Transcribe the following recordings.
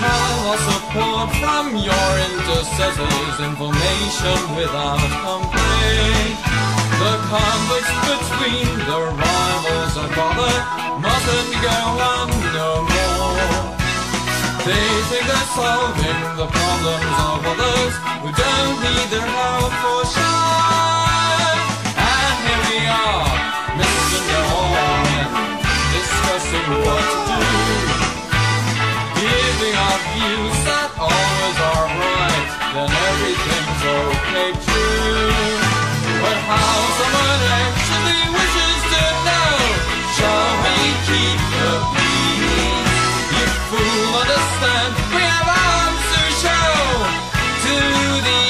have our support from your intercessors, information without complaint. The conflicts between the rivals and father mustn't go on no more. They think they're solving the problems of others who don't need their help for sure. And here we are, the morning, discussing what views that always are right, then everything's okay. But how someone actually wishes to know, shall we keep the peace? You fool, understand, we have arms to show to the.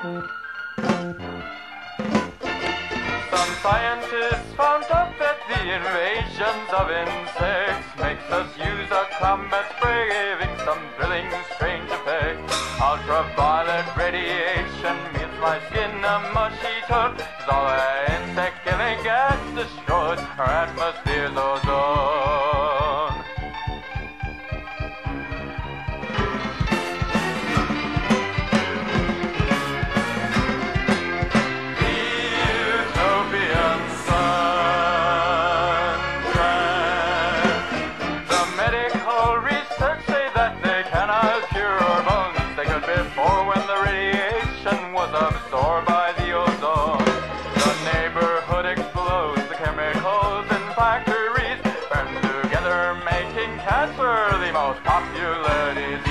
Some scientists found out that the invasions of insects makes us use a combat spray, giving some thrilling, strange effect. Ultraviolet radiation means my skin a mushy toad. All insect killing gas destroys our atmosphere's ozone. Popular disease.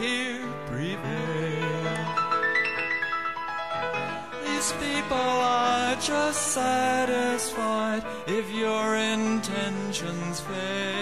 here prevail. These people are just satisfied if your intentions fail.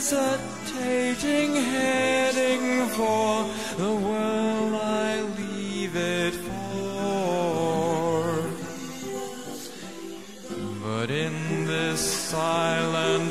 hesitating, heading for the world I leave it for. But in this silence.